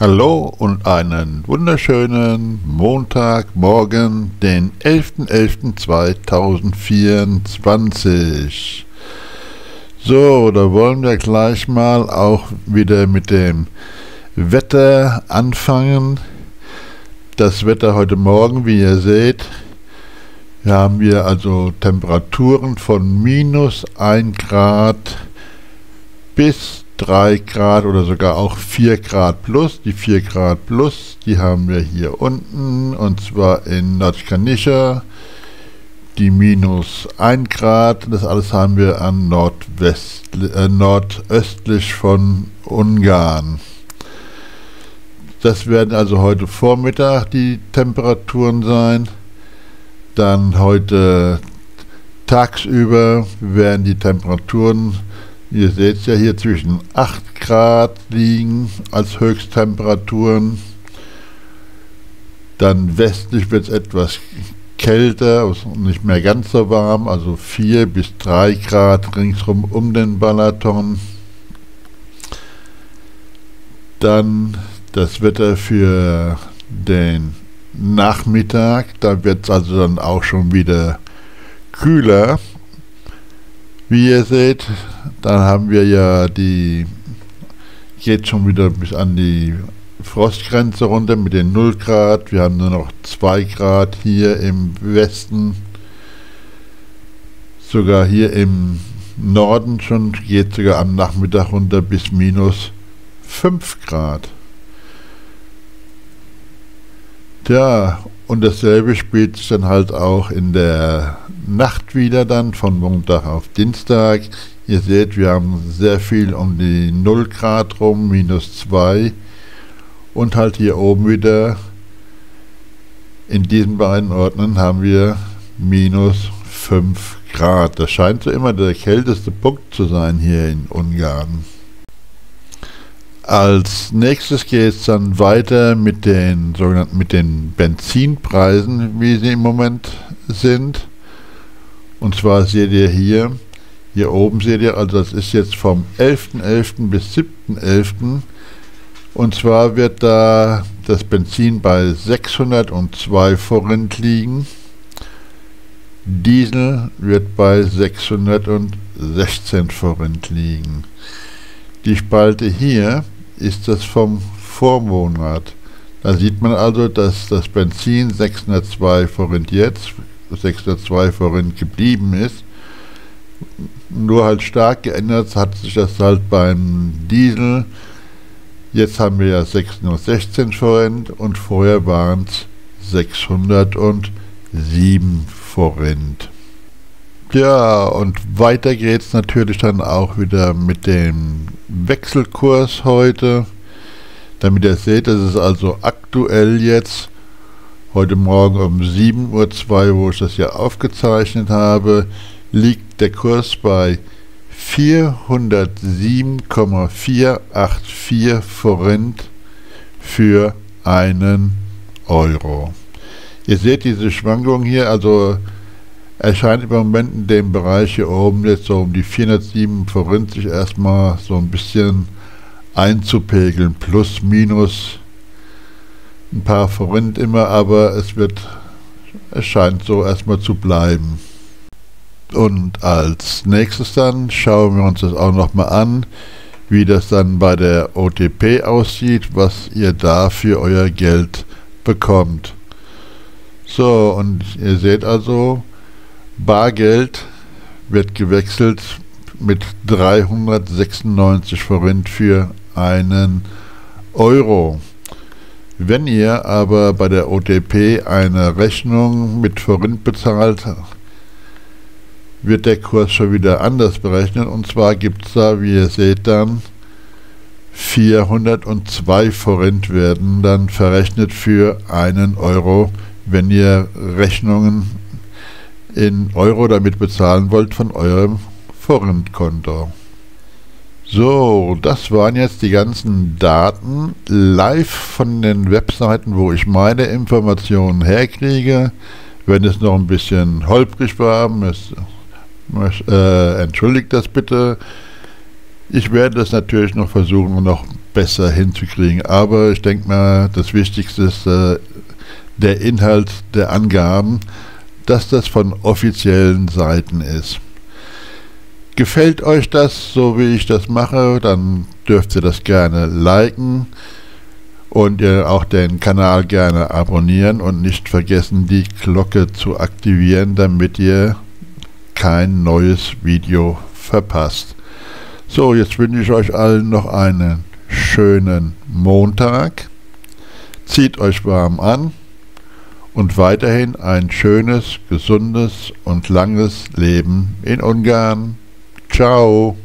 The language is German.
Hallo und einen wunderschönen Montagmorgen, den 11.11.2024. So, da wollen wir gleich mal auch wieder mit dem Wetter anfangen. Das Wetter heute Morgen, wie ihr seht, wir haben hier also Temperaturen von minus 1 Grad bis 3 Grad oder sogar auch 4 Grad plus. Die 4 Grad plus, die haben wir hier unten und zwar in Notchkanischa. Die minus 1 Grad, das alles haben wir an Nordwest, äh, nordöstlich von Ungarn. Das werden also heute Vormittag die Temperaturen sein. Dann heute tagsüber werden die Temperaturen Ihr seht ja hier zwischen 8 Grad liegen als Höchsttemperaturen. Dann westlich wird es etwas kälter, nicht mehr ganz so warm, also 4 bis 3 Grad ringsrum um den Balaton. Dann das Wetter für den Nachmittag, da wird es also dann auch schon wieder kühler. Wie ihr seht, dann haben wir ja die, geht schon wieder bis an die Frostgrenze runter mit den 0 Grad. Wir haben nur noch 2 Grad hier im Westen. Sogar hier im Norden schon geht sogar am Nachmittag runter bis minus 5 Grad. Tja, und dasselbe spielt sich dann halt auch in der Nacht wieder dann, von Montag auf Dienstag. Ihr seht, wir haben sehr viel um die 0 Grad rum, minus 2. Und halt hier oben wieder, in diesen beiden Orten haben wir minus 5 Grad. Das scheint so immer der kälteste Punkt zu sein hier in Ungarn. Als nächstes geht es dann weiter mit den sogenannten mit den Benzinpreisen, wie sie im Moment sind. Und zwar seht ihr hier, hier oben seht ihr, also das ist jetzt vom 11.11. .11. bis 7.11. Und zwar wird da das Benzin bei 602 Forint liegen. Diesel wird bei 616 Forint liegen. Die Spalte hier ist das vom Vormonat. Da sieht man also, dass das Benzin 602 Forint jetzt, 602 Forint geblieben ist. Nur halt stark geändert hat sich das halt beim Diesel. Jetzt haben wir ja 616 Forint und vorher waren es 607 Forint. Ja, und weiter geht es natürlich dann auch wieder mit dem Wechselkurs heute. Damit ihr seht, das ist also aktuell jetzt, heute Morgen um 7.02 Uhr, wo ich das ja aufgezeichnet habe, liegt der Kurs bei 407,484 Forint für einen Euro. Ihr seht diese Schwankung hier, also erscheint im Moment in dem Bereich hier oben jetzt so um die 407 Forint sich erstmal so ein bisschen einzupegeln, plus, minus ein paar Forint immer, aber es wird, es scheint so erstmal zu bleiben. Und als nächstes dann schauen wir uns das auch nochmal an, wie das dann bei der OTP aussieht, was ihr da für euer Geld bekommt. So, und ihr seht also, Bargeld wird gewechselt mit 396 Forint für einen Euro. Wenn ihr aber bei der OTP eine Rechnung mit Forint bezahlt, wird der Kurs schon wieder anders berechnet. Und zwar gibt es da, wie ihr seht, dann 402 Forint werden dann verrechnet für einen Euro, wenn ihr Rechnungen in Euro damit bezahlen wollt von eurem Forintkonto. So, das waren jetzt die ganzen Daten live von den Webseiten, wo ich meine Informationen herkriege. Wenn es noch ein bisschen holprig war, es, äh, entschuldigt das bitte. Ich werde das natürlich noch versuchen, noch besser hinzukriegen. Aber ich denke mal, das Wichtigste ist äh, der Inhalt der Angaben, dass das von offiziellen Seiten ist. Gefällt euch das, so wie ich das mache, dann dürft ihr das gerne liken und ihr auch den Kanal gerne abonnieren und nicht vergessen, die Glocke zu aktivieren, damit ihr kein neues Video verpasst. So, jetzt wünsche ich euch allen noch einen schönen Montag. Zieht euch warm an und weiterhin ein schönes, gesundes und langes Leben in Ungarn. Ciao!